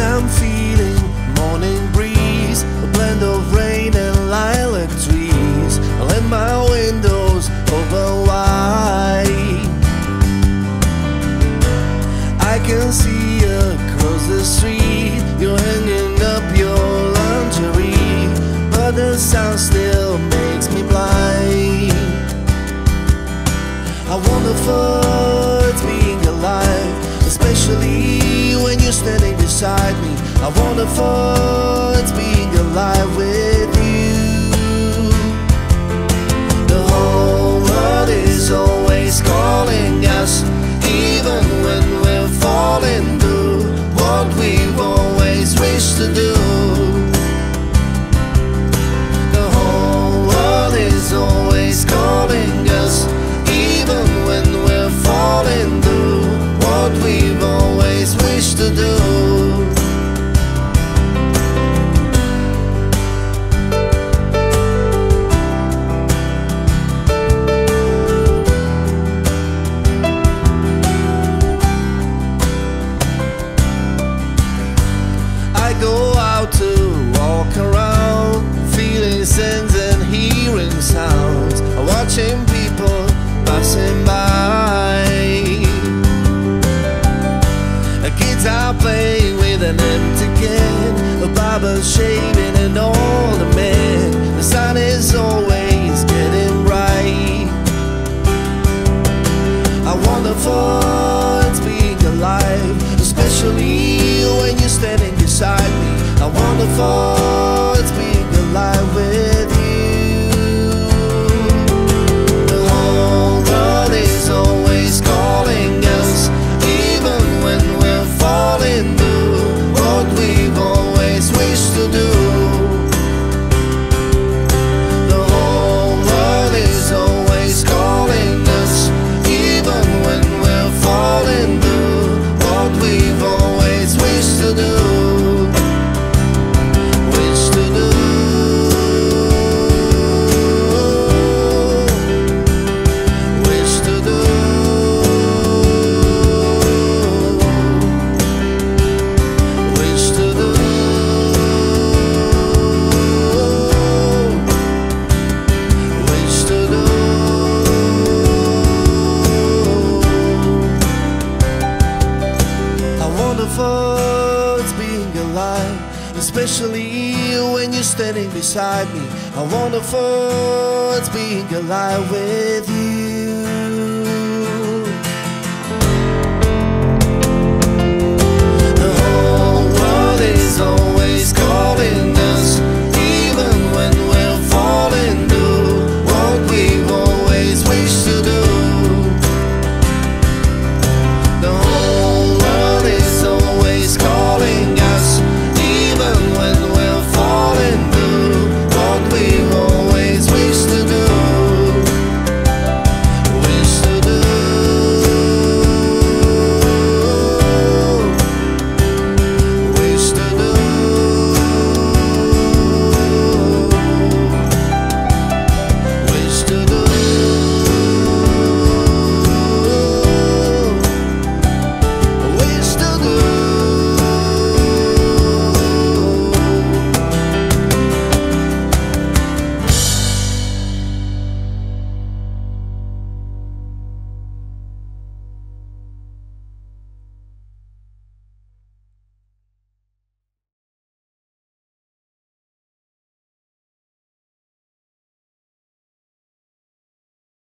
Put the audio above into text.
I'm feeling morning breeze, a blend of rain and lilac trees. I let my windows open wide. I can see across the street you're hanging up your lingerie, but the sound still makes me blind. I wonder for it's being alive, especially when beside me. I wonder for it's being alive with you. The whole world is always calling us, watching people passing by. Kids are playing with an empty can, a barber shaving an older man. The sun is always getting bright. I wonder for it's being alive, especially when you're standing beside me. I wonder especially when you're standing beside me. I wonder for it's being alive with you.